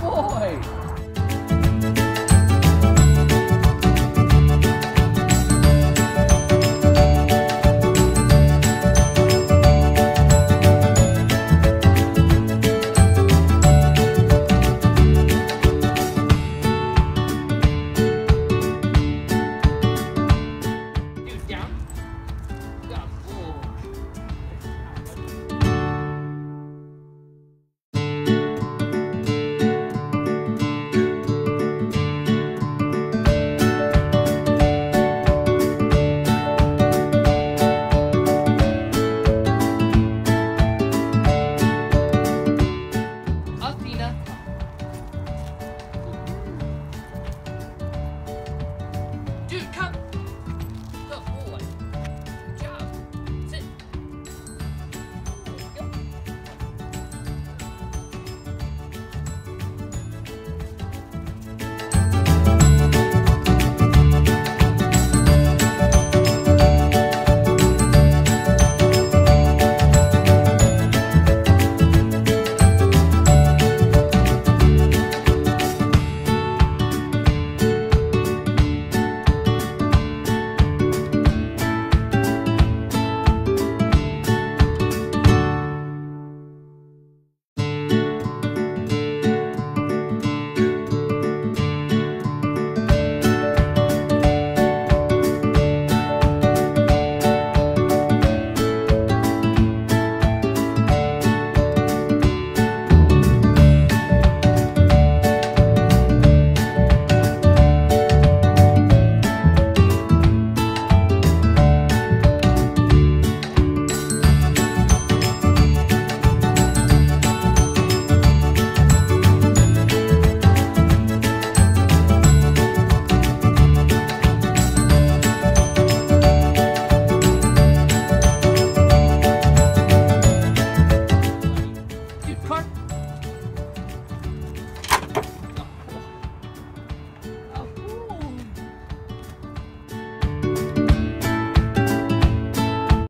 Boy!